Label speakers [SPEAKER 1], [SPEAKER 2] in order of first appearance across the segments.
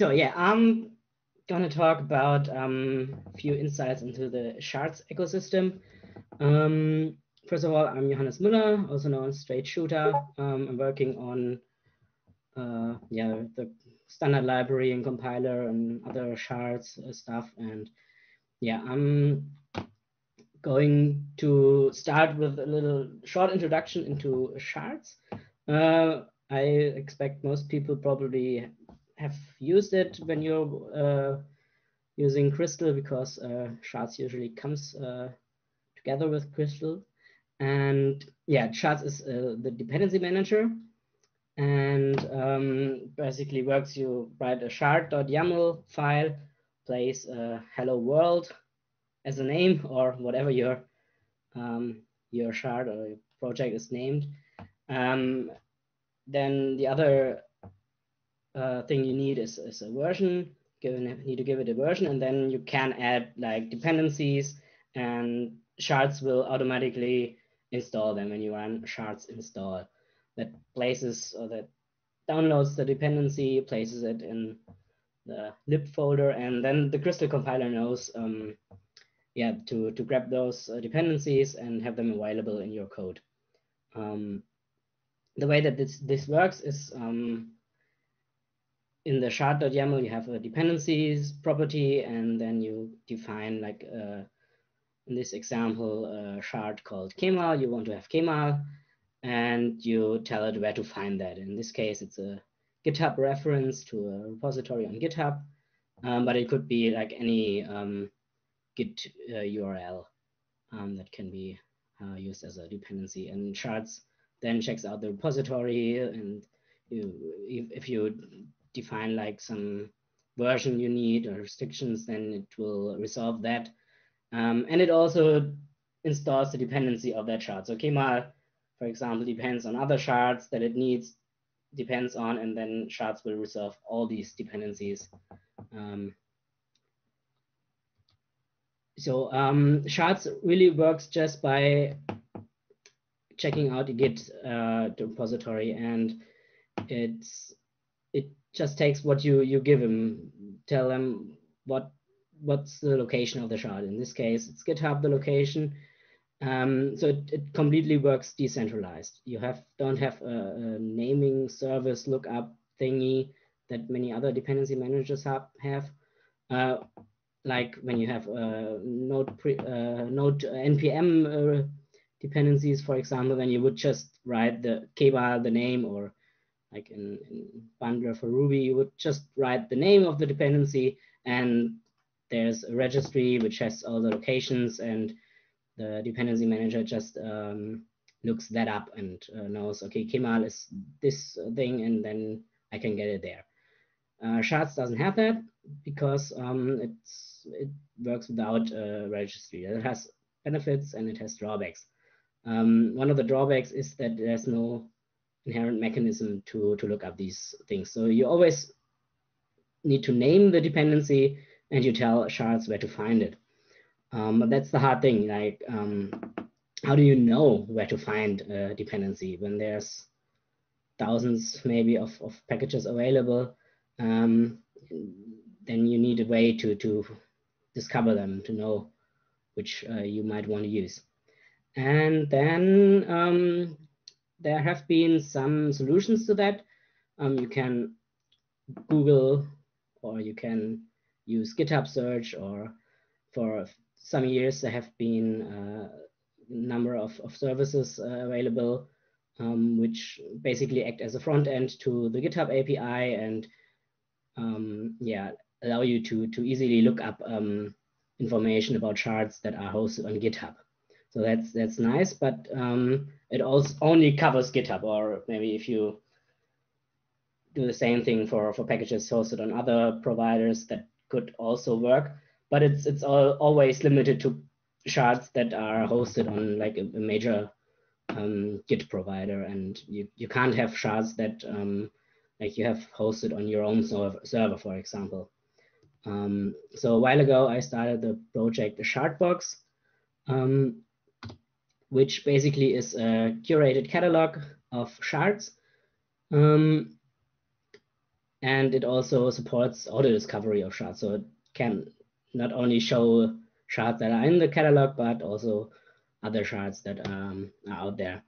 [SPEAKER 1] so yeah, I'm gonna talk about um, a few insights into the shards ecosystem. Um, first of all, I'm Johannes Müller, also known as straight-shoota. Um, I'm working on uh, yeah the standard library and compiler and other shards uh, stuff, and yeah, I'm going to start with a little short introduction into shards. Uh, I expect most people probably have used it when you're uh, using Crystal because uh, shards usually comes uh, together with Crystal. And yeah, shards is uh, the dependency manager and um, basically works you write a shard.yaml file, place a hello world as a name or whatever your um, your shard or your project is named. Um, then the other uh, thing you need is, is a version. Given need to give it a version, and then you can add like dependencies, and shards will automatically install them when you run shards install. That places or that downloads the dependency, places it in the lib folder, and then the Crystal compiler knows um, yeah, to, to grab those uh, dependencies and have them available in your code. Um, the way that this, this works is um, in the shard.yaml, you have a dependencies property, and then you define like, uh, in this example, a shard called Kemal, you want to have Kemal, and you tell it where to find that. In this case, it's a GitHub reference to a repository on GitHub, um, but it could be like any um, Git uh, URL um, that can be uh, used as a dependency. And shards then checks out the repository, and you, if, if you define like some version you need or restrictions, then it will resolve that. Um, and it also installs the dependency of that shard. So Kemal, for example, depends on other shards that it needs, depends on, and then shards will resolve all these dependencies. Um, so um, shards really works just by checking out the Git uh, repository, and it's it just takes what you you give them, tell them what what's the location of the shard. In this case, it's GitHub the location. Um, so it, it completely works decentralized. You have don't have a, a naming service lookup thingy that many other dependency managers have. have. Uh, like when you have uh, node pre, uh, node npm uh, dependencies, for example, then you would just write the Kemal, the name, or like in, in bundler for Ruby, you would just write the name of the dependency, and there's a registry which has all the locations, and the dependency manager just um, looks that up and uh, knows, okay, Kemal is this thing, and then I can get it there. Uh, Shards doesn't have that because um, it works without a registry. It has benefits and it has drawbacks. Um, one of the drawbacks is that there's no inherent mechanism to, to look up these things. So you always need to name the dependency and you tell shards where to find it. Um, but that's the hard thing. Like, um, how do you know where to find a dependency when there's thousands maybe of, of packages available? Um, then you need a way to, to discover them to know which uh, you might want to use. And then um, there have been some solutions to that. Um, you can Google or you can use GitHub search or for some years there have been a uh, number of, of services uh, available um, which basically act as a front end to the GitHub API and um, yeah, allow you to, to easily look up um, information about shards that are hosted on GitHub. So that's that's nice, but um, it also only covers GitHub, or maybe if you do the same thing for, for packages hosted on other providers, that could also work. But it's it's all, always limited to shards that are hosted on like a, a major um, Git provider, and you, you can't have shards that um, like you have hosted on your own server, for example. Um, so a while ago, I started the project The Shardbox, um, which basically is a curated catalog of shards. Um, and it also supports auto discovery of shards. So it can not only show shards that are in the catalog, but also other shards that um, are out there.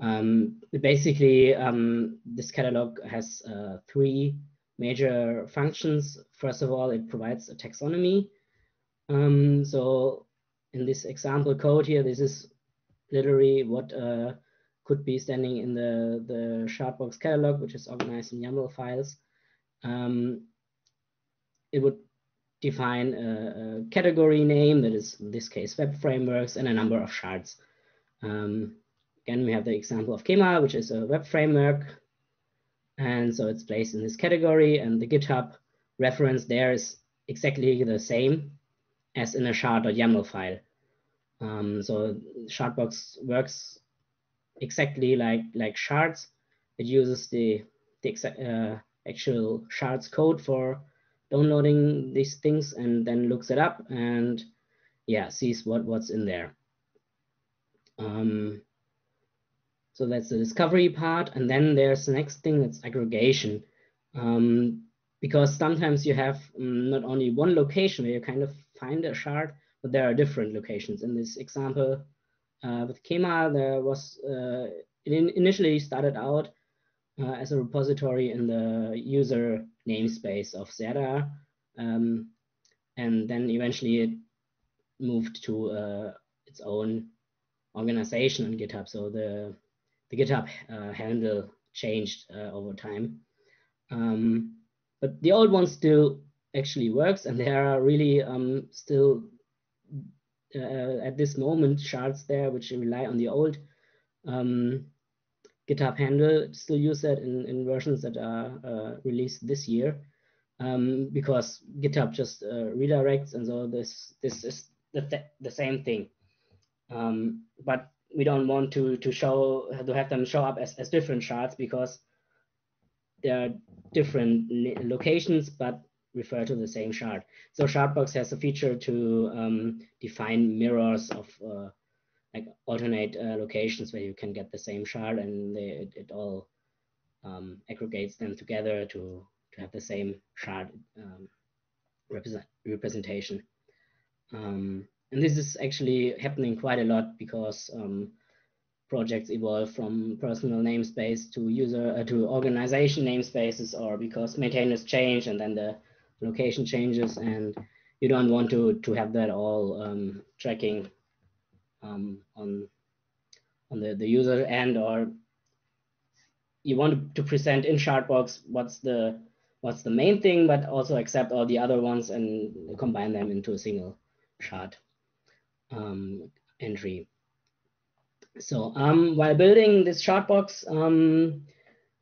[SPEAKER 1] Um, basically, um, this catalog has uh, three major functions. First of all, it provides a taxonomy. Um, so in this example code here, this is literally what uh, could be standing in the, the Shardbox catalog, which is organized in YAML files. Um, it would define a, a, category name that is in this case web frameworks and a number of shards. Um, again, we have the example of Kemal, which is a web framework. And so it's placed in this category and the GitHub reference there is exactly the same as in a shard.yaml file. Um, so Shardbox works exactly like, like shards. It uses the, the uh, actual shards code for downloading these things and then looks it up and yeah, sees what, what's in there. Um, so that's the discovery part. And then there's the next thing that's aggregation. Um, because sometimes you have um, not only one location where you kind of find a shard, but there are different locations. In this example uh, with Kemal, there was, uh, it in initially started out uh, as a repository in the user namespace of Serdar. Um, and then eventually it moved to uh, its own organization on GitHub. So the, the GitHub handle changed over time. Um, but the old one still actually works and there are really um, still uh, at this moment shards there which rely on the old um, GitHub handle, still use that in, in versions that are uh, released this year um, because GitHub just uh, redirects and so this this is the, th the same thing. Um, but we don't want to to show to have them show up as, as different shards because there are different locations but refer to the same shard. So Shardbox has a feature to um, define mirrors of uh, like alternate uh, locations where you can get the same shard and they, it, it, all um, aggregates them together to, to have the same shard um, represent, representation. Um, and this is actually happening quite a lot because um, projects evolve from personal namespace to user uh, to organization namespaces or because maintainers change and then the location changes and you don't want to to have that all um, tracking um, on on the, the user end or you want to present in Shardbox what's the what's the main thing, but also accept all the other ones and combine them into a single shard um, entry. So um, while building this Shardbox um,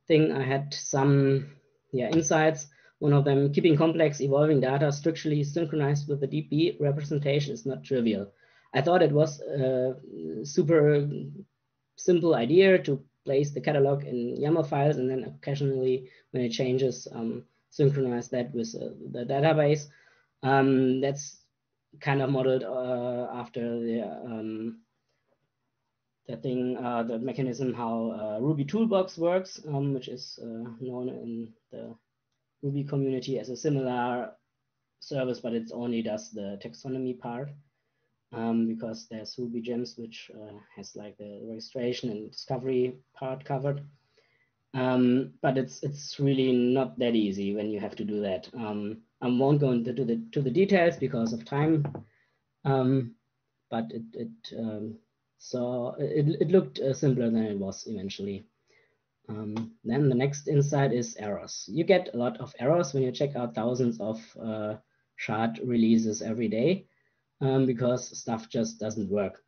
[SPEAKER 1] thing, I had some yeah insights. One of them, keeping complex evolving data structurally synchronized with the DB representation is not trivial. I thought it was a super simple idea to place the catalog in YAML files and then occasionally when it changes, um, synchronize that with uh, the database. Um, that's kind of modeled uh, after the um, the thing, uh, the mechanism how uh, Ruby Toolbox works, um, which is uh, known in the Ruby community as a similar service, but it only does the taxonomy part um, because there's Ruby Gems, which uh, has like the registration and discovery part covered. Um, but it's it's really not that easy when you have to do that. Um, I won't go into the to the details because of time, um, but it it um, so it it looked uh, simpler than it was eventually. Um, then the next insight is errors. You get a lot of errors when you check out thousands of uh, shard releases every day um, because stuff just doesn't work.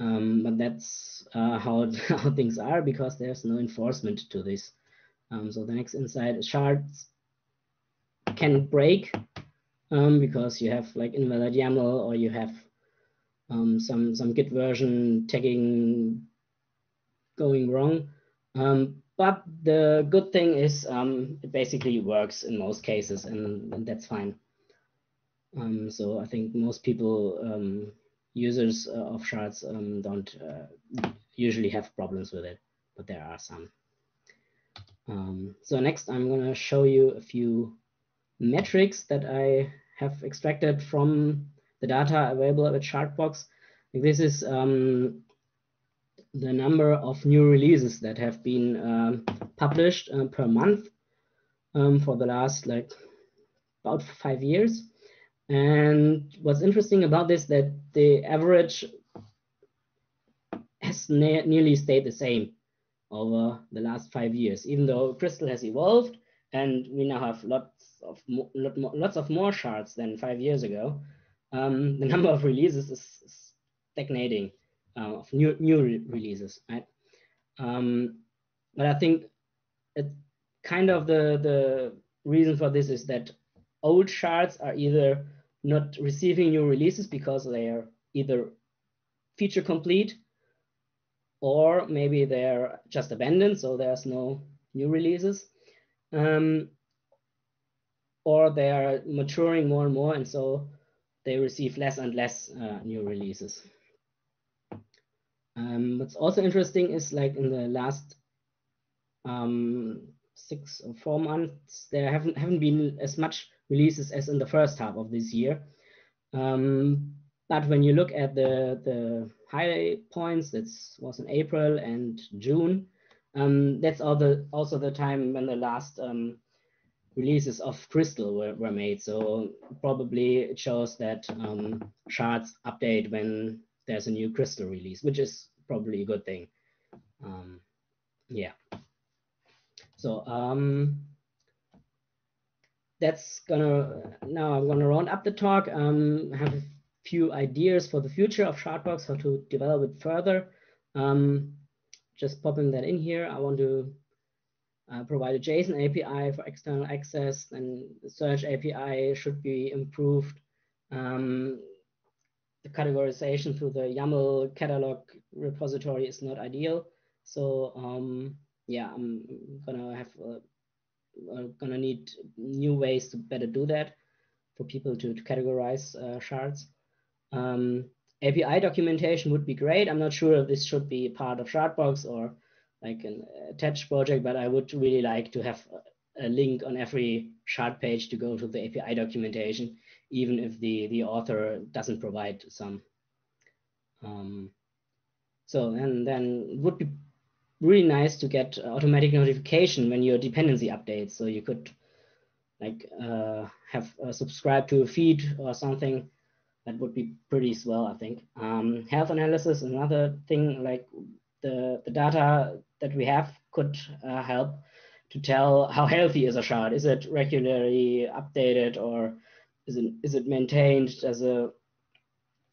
[SPEAKER 1] Um, but that's uh, how, how things are because there's no enforcement to this. Um, so the next insight is shards can break um, because you have like invalid YAML or you have um, some some Git version tagging going wrong. Um, but the good thing is it basically works in most cases and, and that's fine. Um, so I think most people, um, users uh, of shards um, don't uh, usually have problems with it, but there are some. Um, so next I'm going to show you a few metrics that I have extracted from the data available at Shardbox. This is um, the number of new releases that have been uh, published uh, per month um, for the last like about five years. And what's interesting about this that the average has ne nearly stayed the same over the last five years, even though Crystal has evolved and we now have lots of lot more, lots of more shards than five years ago. Um, the number of releases is stagnating uh, of new new re releases, right? Um, but I think it kind of the the reason for this is that old shards are either not receiving new releases because they are either feature complete or maybe they're just abandoned, so there's no new releases. Um, or they are maturing more and more, and so they receive less and less uh, new releases. Um, what's also interesting is like in the last um, six or four months, there haven't haven't been as much releases as in the first half of this year. Um, but when you look at the the high points, that was in April and June. Um, that's all the, also the time when the last um, releases of Crystal were, were made. So probably it shows that um, shards update when there's a new Crystal release, which is probably a good thing. Um, yeah. So um, that's gonna, now I'm gonna round up the talk. Um, have a few ideas for the future of Shardbox, how to develop it further. Um, just popping that in here. I want to uh, provide a JSON API for external access and the search API should be improved. Um, the categorization through the YAML catalog repository is not ideal. So um, yeah, I'm gonna have uh, gonna need new ways to better do that for people to, to categorize uh, shards. Um, API documentation would be great. I'm not sure if this should be part of Shardbox or like an attached project, but I would really like to have a link on every shard page to go to the API documentation, even if the, the author doesn't provide some. Um, so, and then it would be really nice to get automatic notification when your dependency updates. So you could like uh, have uh, subscribe to a feed or something that would be pretty swell, I think. Um, health analysis, another thing like the, the data that we have could uh, help to tell how healthy is a shard. Is it regularly updated or is it, is it maintained as a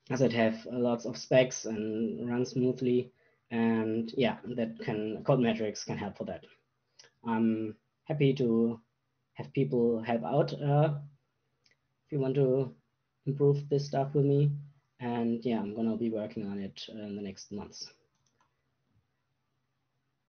[SPEAKER 1] does it have lots of specs and run smoothly? And yeah, that can code metrics can help for that. I'm happy to have people help out uh, if you want to improve this stuff with me. And yeah, I'm gonna be working on it in the next months.